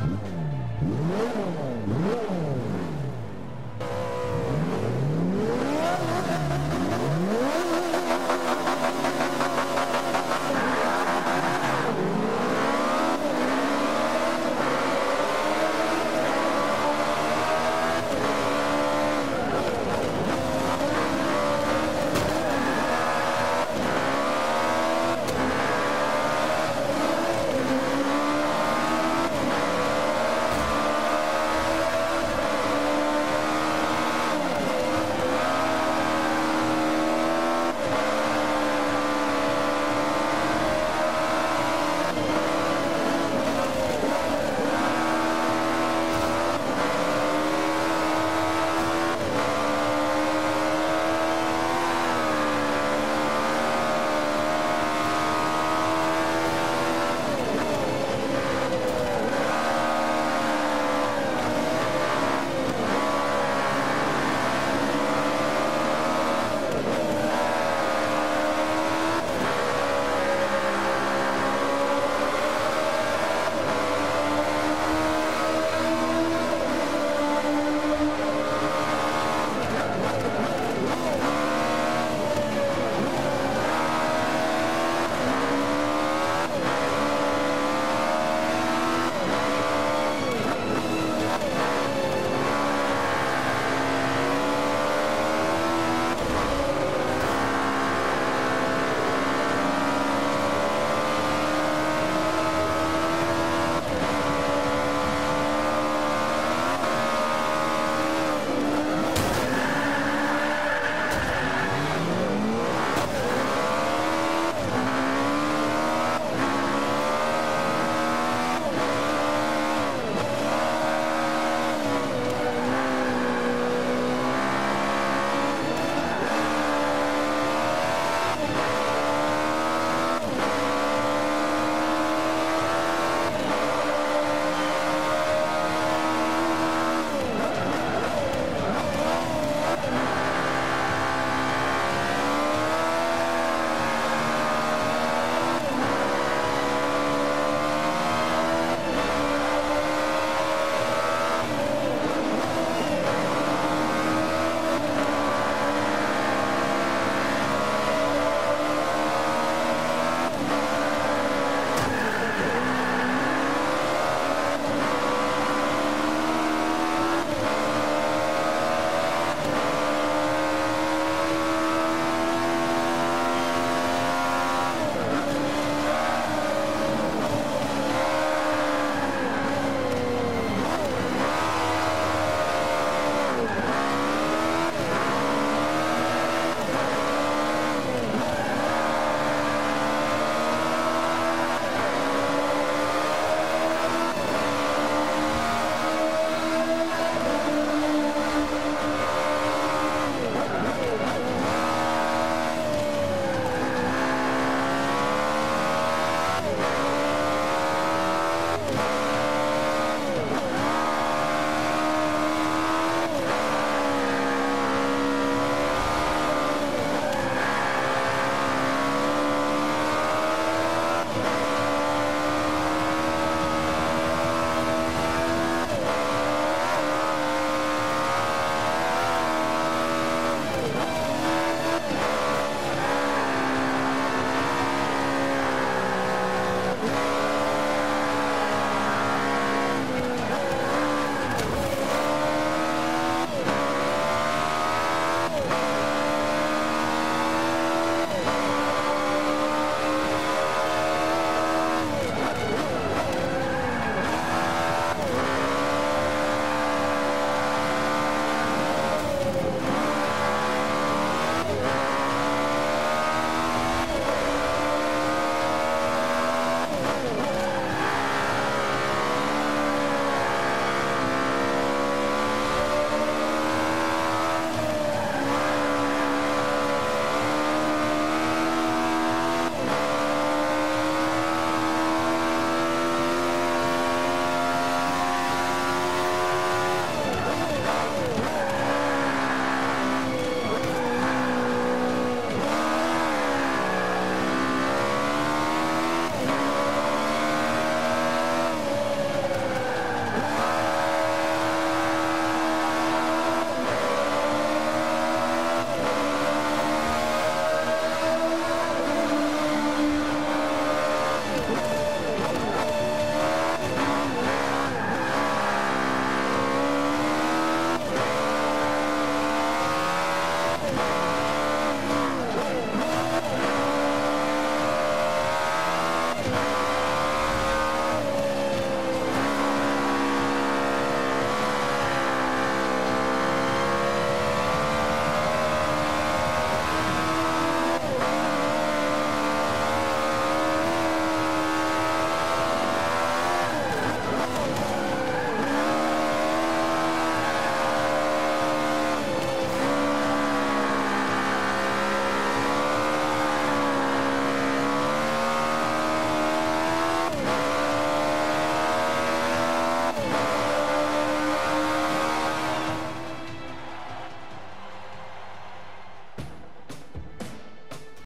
Bye.